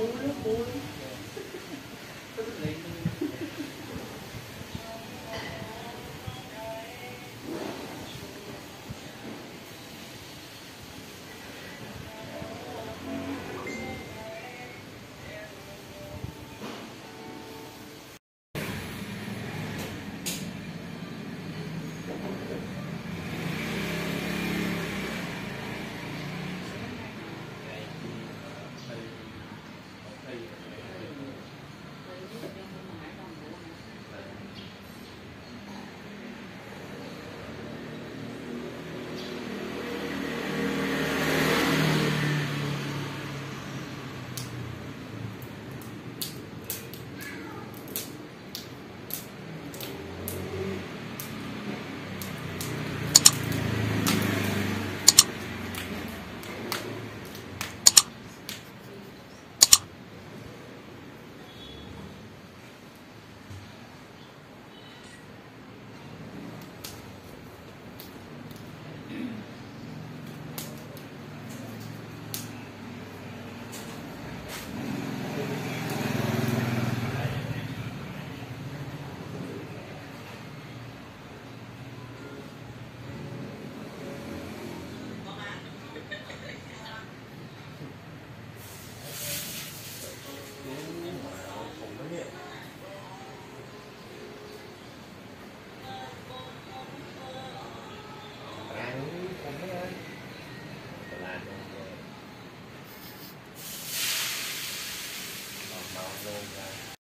puro, puro. Amen.